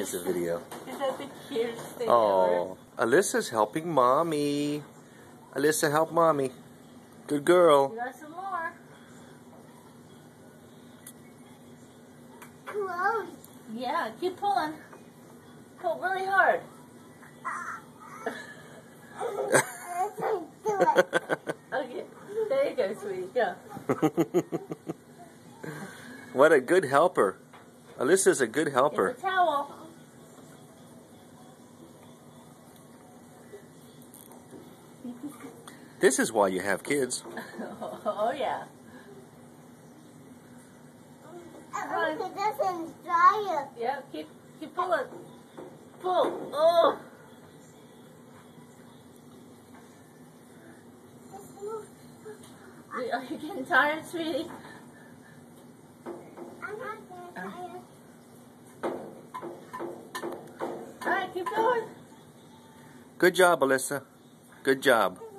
Here's a video. Is that the cutest thing Oh, Alyssa's helping mommy. Alyssa, help mommy. Good girl. You got some more. Close. Yeah, keep pulling. Pull really hard. Okay, there you go, sweetie. Go. what a good helper. Alyssa's a good Get helper. the towel. This is why you have kids. Oh, yeah. Oh, it doesn't dry it. Yeah, keep keep pulling. Pull. Oh. Are you getting tired, sweetie? I'm not that uh. tired. All right, keep going. Good job, Alyssa. Good job.